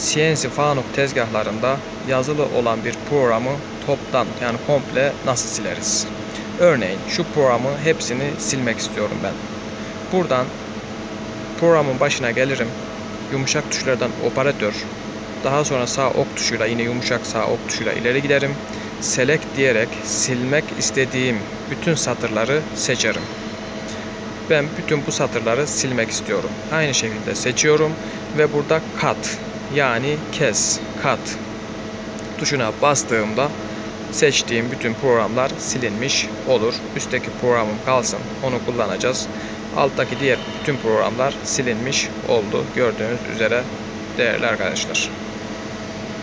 CNC Fanuc tezgahlarında yazılı olan bir programı toptan yani komple nasıl sileriz? Örneğin şu programı hepsini silmek istiyorum ben. Buradan programın başına gelirim. Yumuşak tuşlardan operatör. Daha sonra sağ ok tuşuyla yine yumuşak sağ ok tuşuyla ileri giderim. Select diyerek silmek istediğim bütün satırları seçerim. Ben bütün bu satırları silmek istiyorum. Aynı şekilde seçiyorum ve burada kat yani kes, kat tuşuna bastığımda seçtiğim bütün programlar silinmiş olur. Üstteki programım kalsın. Onu kullanacağız. Alttaki diğer bütün programlar silinmiş oldu. Gördüğünüz üzere değerli arkadaşlar.